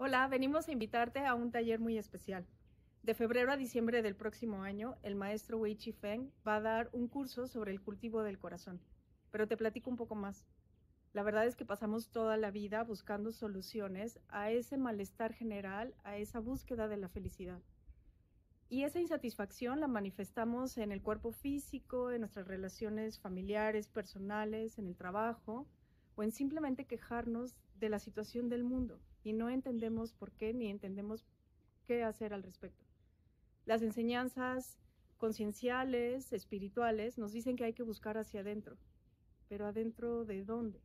Hola, venimos a invitarte a un taller muy especial. De febrero a diciembre del próximo año, el maestro Wei Chi Feng va a dar un curso sobre el cultivo del corazón. Pero te platico un poco más. La verdad es que pasamos toda la vida buscando soluciones a ese malestar general, a esa búsqueda de la felicidad. Y esa insatisfacción la manifestamos en el cuerpo físico, en nuestras relaciones familiares, personales, en el trabajo, o en simplemente quejarnos de la situación del mundo y no entendemos por qué ni entendemos qué hacer al respecto. Las enseñanzas concienciales, espirituales, nos dicen que hay que buscar hacia adentro, pero adentro de dónde?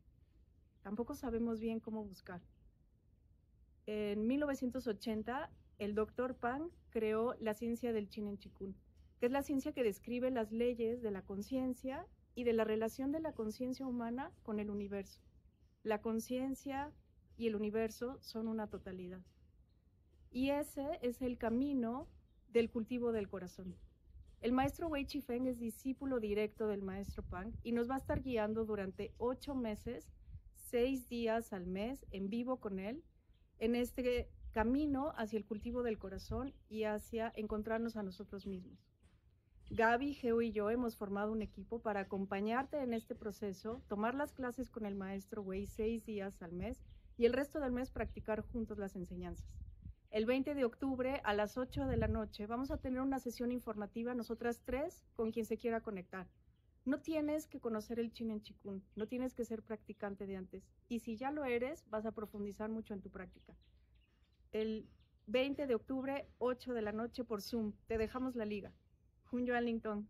Tampoco sabemos bien cómo buscar. En 1980, el doctor Pang creó la ciencia del Chinen Chikun, que es la ciencia que describe las leyes de la conciencia y de la relación de la conciencia humana con el universo. La conciencia y el universo son una totalidad. Y ese es el camino del cultivo del corazón. El maestro Wei Feng es discípulo directo del maestro Pang y nos va a estar guiando durante ocho meses, seis días al mes, en vivo con él, en este camino hacia el cultivo del corazón y hacia encontrarnos a nosotros mismos. Gaby, Geo y yo hemos formado un equipo para acompañarte en este proceso, tomar las clases con el maestro Wei seis días al mes y el resto del mes practicar juntos las enseñanzas. El 20 de octubre a las 8 de la noche vamos a tener una sesión informativa nosotras tres con quien se quiera conectar. No tienes que conocer el Chin en Chikun, no tienes que ser practicante de antes. Y si ya lo eres, vas a profundizar mucho en tu práctica. El 20 de octubre, 8 de la noche por Zoom. Te dejamos la liga. Junyo Allington.